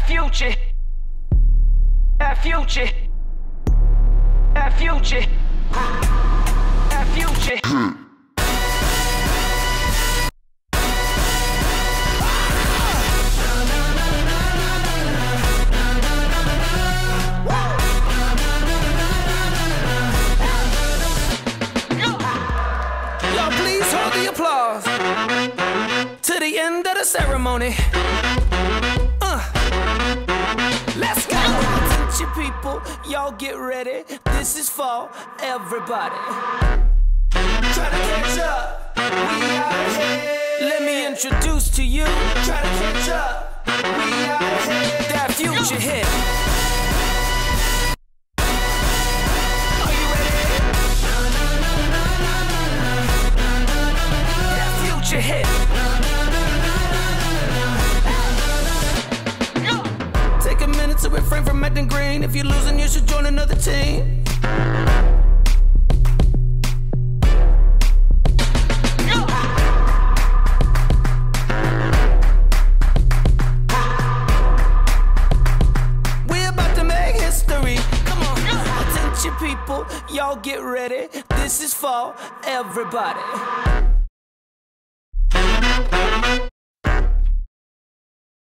That future. That future. That future. That future. Please hold the applause to the end of the ceremony. People, y'all get ready. This is for everybody. Try to catch up, we out ahead. Let me introduce to you. Try to catch up, we out ahead. That future hit. Are you ready? That future hit. Minute to refrain from acting green. If you're losing, you should join another team. We're about to make history. Attention people, y'all get ready. This is for everybody.